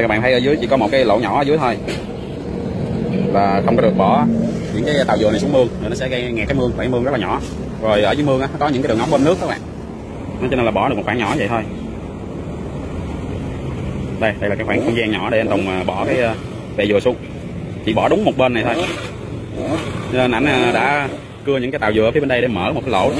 đây các bạn thấy ở dưới chỉ có một cái lỗ nhỏ ở dưới thôi. Và không có được bỏ những cái tàu dừa này xuống mương nó sẽ gây nghẹt cái mương tại mương rất là nhỏ. Rồi ở dưới mương á, có những cái đường ống bơm nước các bạn. Nên cho nên là bỏ được một khoảng nhỏ vậy thôi. Đây đây là cái khoảng không gian nhỏ để anh Tùng à, bỏ cái à, bè dừa xuống. Chỉ bỏ đúng một bên này thôi. Nên ảnh à, đã cưa những cái tàu dừa phía bên đây để mở một cái lỗ.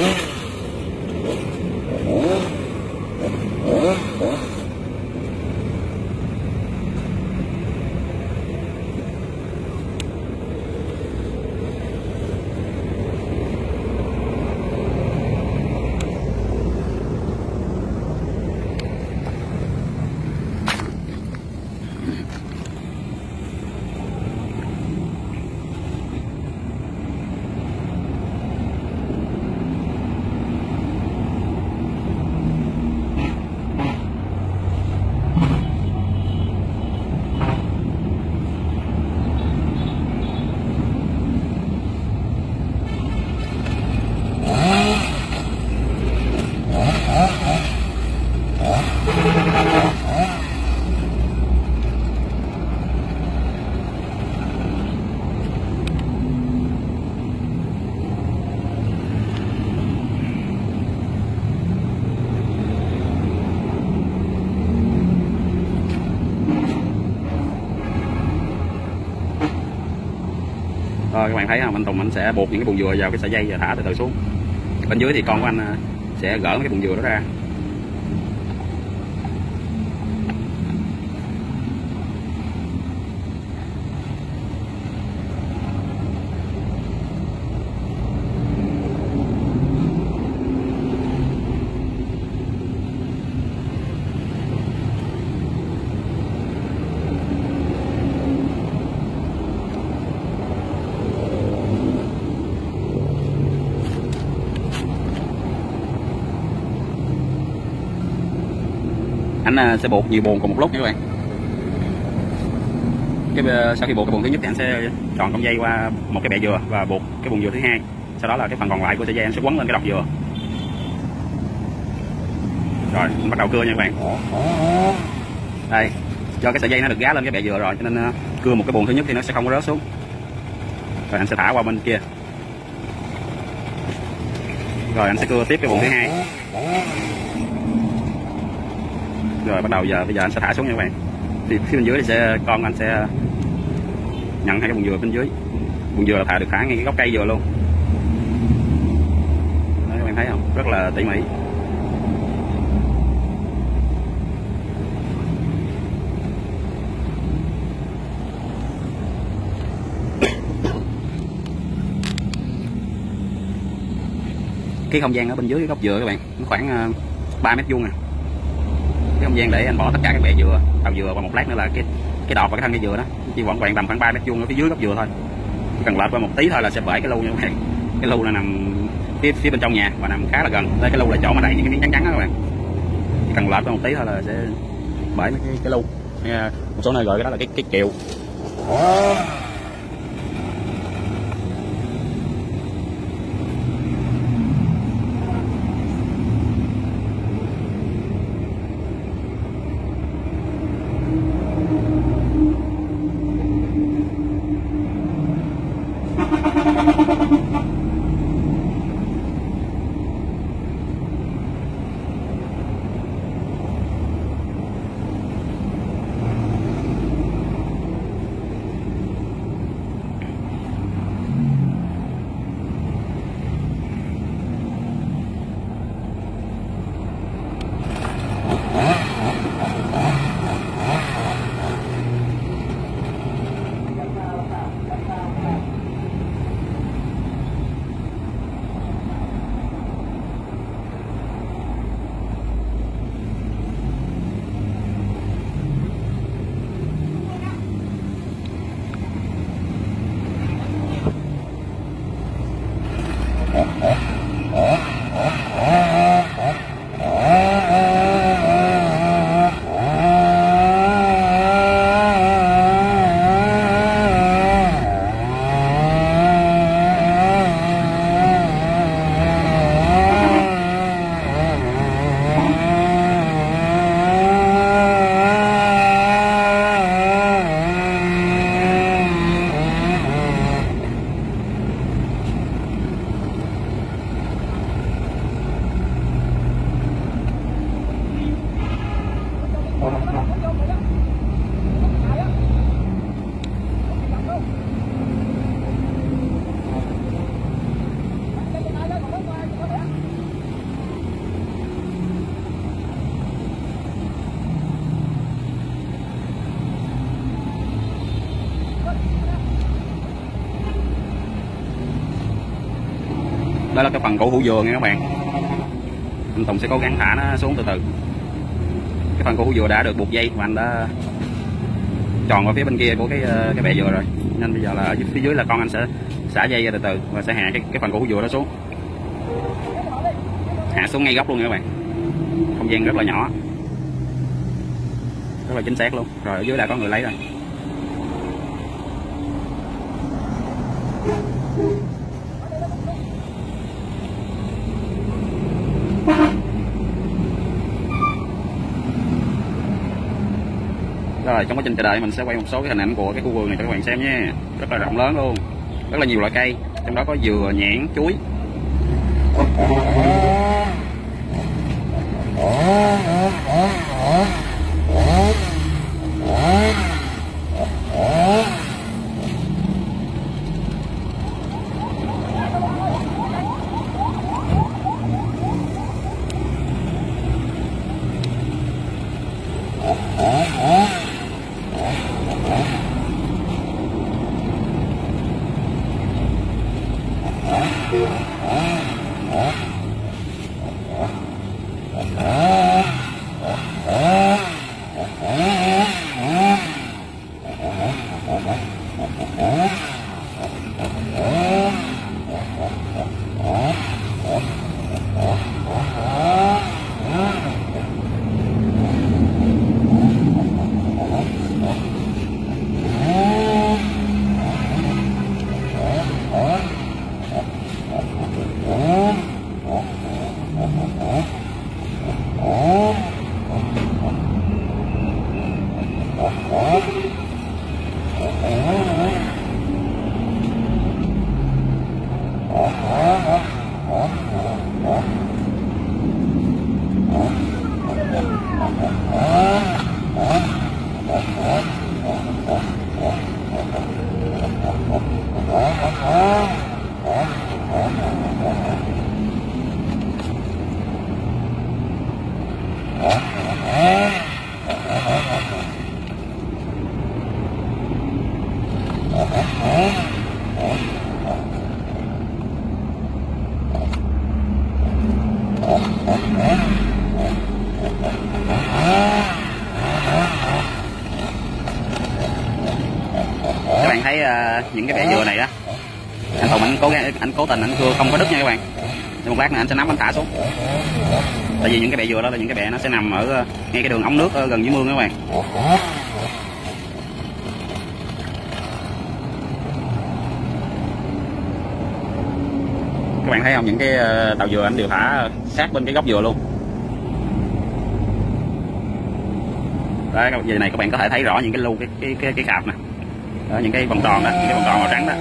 Các bạn thấy không? Anh Tùng, anh sẽ buộc những cái bùn dừa vào cái sợi dây và thả từ từ xuống. Bên dưới thì con của anh à, sẽ gỡ cái bùn dừa đó ra. Anh sẽ buộc nhiều buồn cùng một lúc nha các bạn. Cái ờ, sau khi buộc cái buồn thứ nhất thì anh sẽ chọn con dây qua một cái bẹ dừa và buộc cái buồn dừa thứ hai. Sau đó là cái phần còn lại của sợi dây anh sẽ quấn lên cái đọt dừa. Rồi, anh bắt đầu cưa nha các bạn. Đây, do cái sợi dây nó được gá lên cái bẹ dừa rồi, cho nên ờ, cưa một cái buồn thứ nhất thì nó sẽ không có rớt xuống. Rồi, anh sẽ thả qua bên kia. Rồi, anh sẽ cưa tiếp cái buồn thứ hai rồi bắt đầu giờ bây giờ anh sẽ thả xuống nha các bạn. Thì phía bên dưới thì sẽ con anh sẽ nhận hai cái bùn dừa bên dưới. Bùn dừa là thả được thả ngay cái gốc cây dừa luôn. Đấy, các bạn thấy không? Rất là tỉ mỉ. Cái không gian ở bên dưới cái gốc dừa các bạn nó khoảng ờ, 3 mét vuông à cái không gian để anh bỏ tất cả các bẹ dừa, tàu dừa và một lát nữa là cái cái đọt và cái thân cây dừa đó. Chỉ khoảng khoảng tầm khoảng 3 mét vuông ở phía dưới gốc dừa thôi. Chỉ cần lệch qua một tí thôi là sẽ bể cái lu nha các bạn. Cái lu là nằm phía phía bên trong nhà và nằm khá là gần. Đây cái lu là chỗ mà đầy những cái miếng trắng trắng đó các bạn. Chỉ cần lệch qua một tí thôi là sẽ bể mấy cái cái lu à, một số nơi gọi cái đó là cái cái kiệu. Đó là cái phần cổ hữu dừa nha các bạn. Anh Tùng sẽ cố gắng thả nó xuống từ từ. Cái phần cổ hữu dừa đã được buộc dây và anh đã tròn vào phía bên kia của cái ờ, cái bè dừa rồi. Nên bây giờ là ở phía dưới là con anh sẽ xả dây ra từ từ và sẽ hạ cái cái phần cổ hữu dừa đó xuống. Hạ xuống ngay góc luôn nha các bạn. Không gian rất là nhỏ. Rất là chính xác luôn. Rồi ở dưới đã có người lấy rồi. Rồi trong quá trình chờ đợi mình sẽ quay một số cái hình ảnh của cái khu vườn này cho các bạn xem nhé rất là rộng lớn luôn. Rất là nhiều loại cây. Trong đó có dừa, nhãn, chuối. Ờ, ờ, ờ. Yeah. Các bạn thấy uh, những cái bẻ dừa này đó. Anh Tùng anh cố gắng anh cố tình anh cưa không có đứt nha các bạn. Để một lát nữa anh sẽ nắm anh thả xuống. Tại vì những cái bẹ dừa đó là những cái bẹ nó sẽ nằm ở ờ, ngay cái đường ống nước gần dưới mương các bạn. Các bạn thấy không? Những cái ờ, tàu dừa anh đều thả sát bên cái góc dừa luôn. Đấy giờ này các bạn có thể thấy rõ những cái lưu cái cái cái, cái cạp nè. Đó, những cái vòng tròn đó những cái vòng tròn màu trắng đó.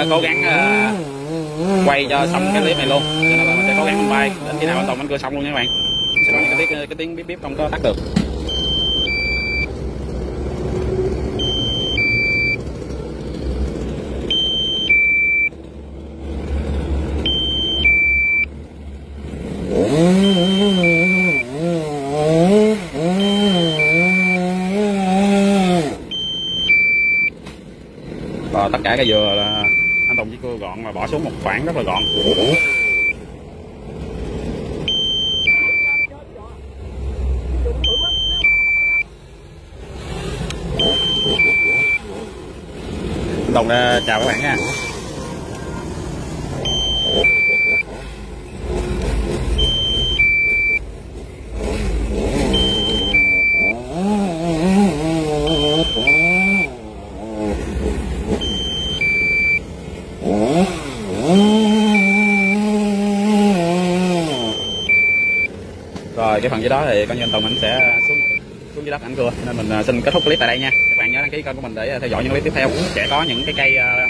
Sẽ cố gắng uh, quay cho xong cái clip này luôn. Cho nên là mình sẽ cố gắng mình bay. Đến khi nào an toàn bánh cưa xong luôn nha các bạn. Sẽ có những cái tiếng cái tiếng bíp bíp không có tắt được. Và tất cả cái dừa là đồng Tùng cưa gọn và bỏ xuống một khoảng rất là gọn. Đồng à, chào các bạn nha. Cái phần dưới đó thì coi như anh Tùng anh sẽ xuống xuống dưới đất ảnh cưa. Nên mình à, xin kết thúc clip tại đây nha. Các bạn nhớ đăng ký kênh của mình để à, theo dõi những clip tiếp theo. Sẽ có những cái cây à,